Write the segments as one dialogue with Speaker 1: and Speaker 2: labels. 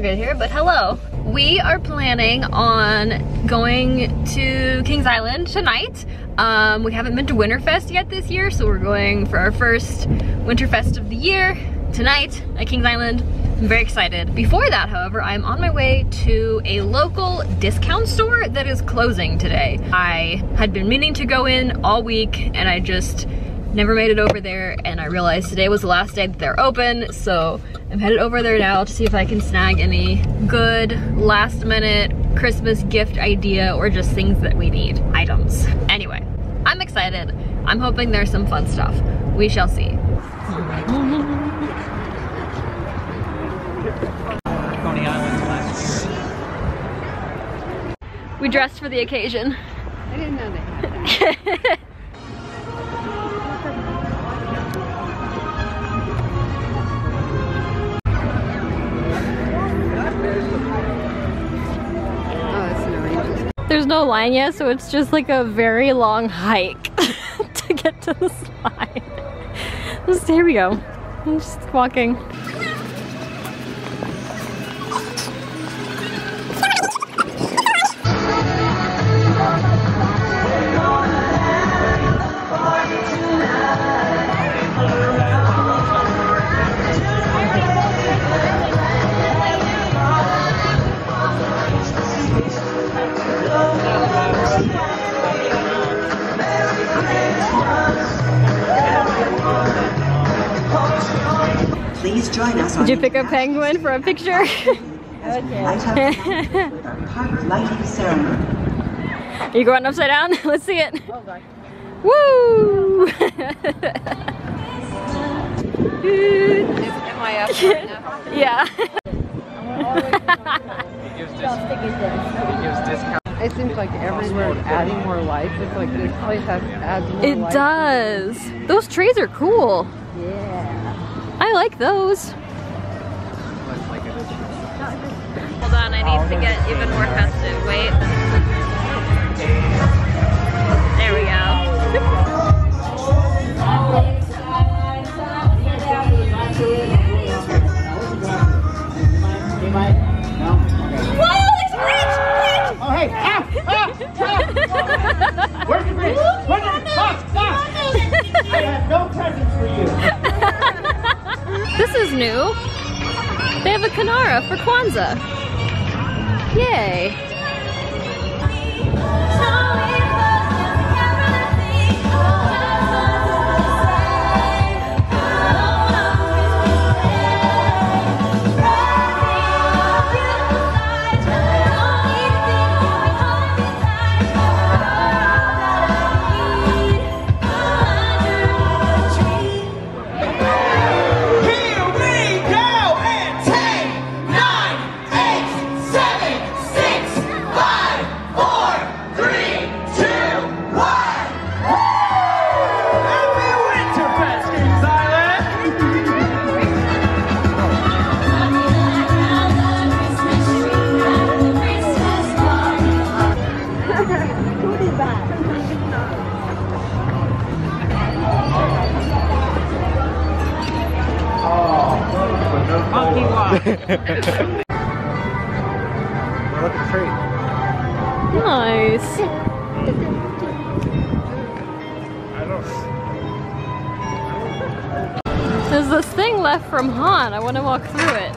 Speaker 1: good here, but hello. We are planning on going to Kings Island tonight. Um, we haven't been to Winterfest yet this year, so we're going for our first Winterfest of the year tonight at Kings Island. I'm very excited. Before that, however, I'm on my way to a local discount store that is closing today. I had been meaning to go in all week and I just never made it over there and I realized today was the last day that they're open so I'm headed over there now to see if I can snag any good last minute Christmas gift idea or just things that we need, items. Anyway, I'm excited. I'm hoping there's some fun stuff. We shall see.
Speaker 2: Coney Island last year.
Speaker 1: We dressed for the occasion.
Speaker 3: I didn't know they had that.
Speaker 1: no line yet, so it's just like a very long hike to get to the slide. Just, here we go. I'm just walking.
Speaker 4: Please join us
Speaker 1: Did you pick a penguin for a picture?
Speaker 4: as we light up the night with our park lighting ceremony.
Speaker 1: Are you going upside down? Let's see it. Oh, Woo!
Speaker 3: Am I up right
Speaker 1: yeah.
Speaker 2: He gives, dis- he gives discount.
Speaker 3: It seems like everywhere is adding more lights. It's like this place has adds more
Speaker 1: It
Speaker 3: lights.
Speaker 1: does. Those trees are cool. I like those. Hold on, I need to get even more festive. Wait. There we go. Kwanzaa. Yay.
Speaker 2: Walk.
Speaker 5: Look at the tree.
Speaker 1: Nice. There's this thing left from Han. I want to walk through it.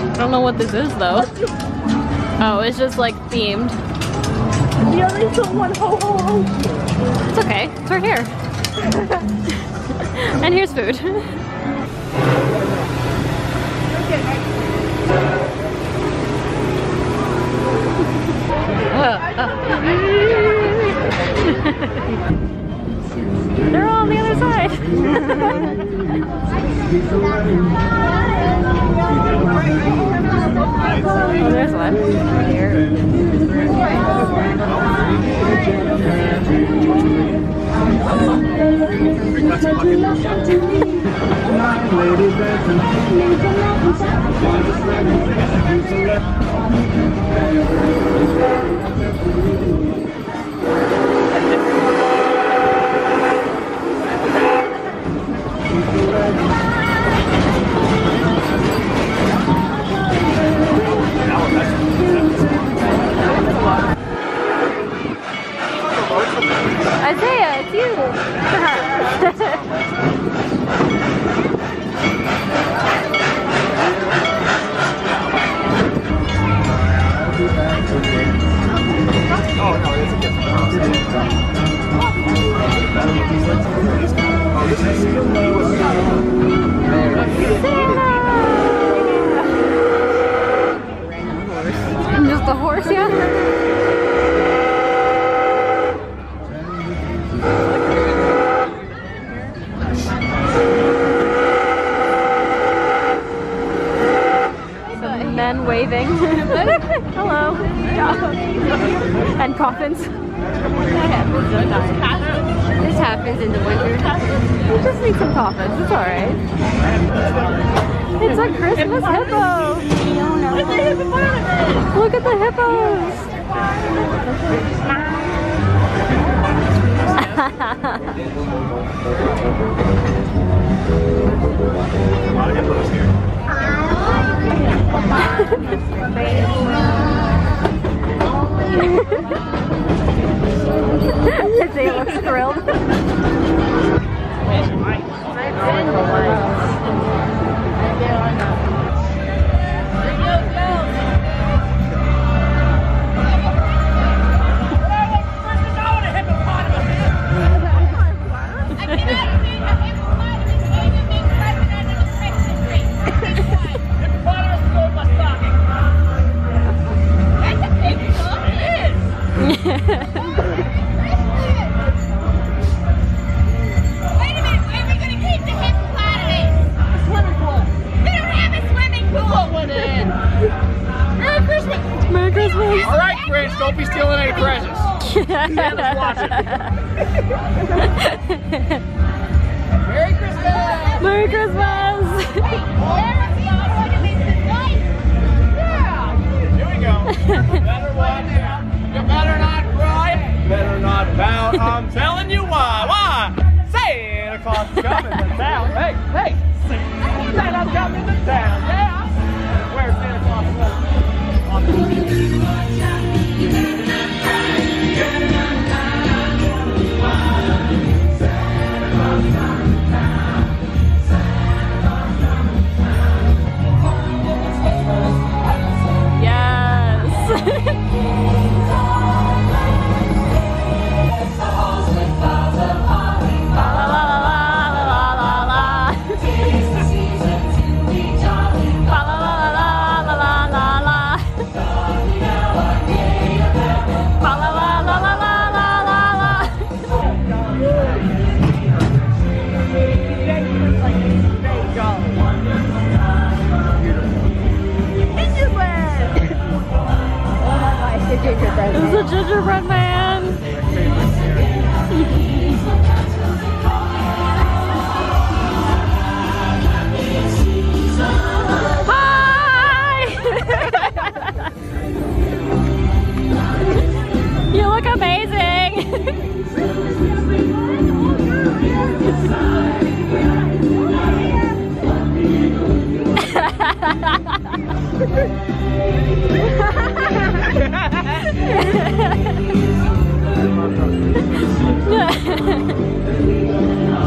Speaker 1: I don't know what this is though. Oh, it's just like themed. It's okay. It's right here. and here's food. That's fucking... Nine ladies dancing. Men waving. Hello. and coffins. This happens in the winter. We just need some coffins. It's alright. It's a Christmas hippo. Look at the hippos. Merry Christmas.
Speaker 5: All right, Chris, don't have a swimming pool with it! Merry Christmas!
Speaker 1: Merry Christmas!
Speaker 5: Right, French, don't be stealing any presents. Santa's watching. Merry Christmas! Merry Christmas. Not pout. I'm telling you why. Why? Santa Claus is coming to town. Hey, hey.
Speaker 1: This is a gingerbread man. amazing!
Speaker 6: Yeah. Dạ.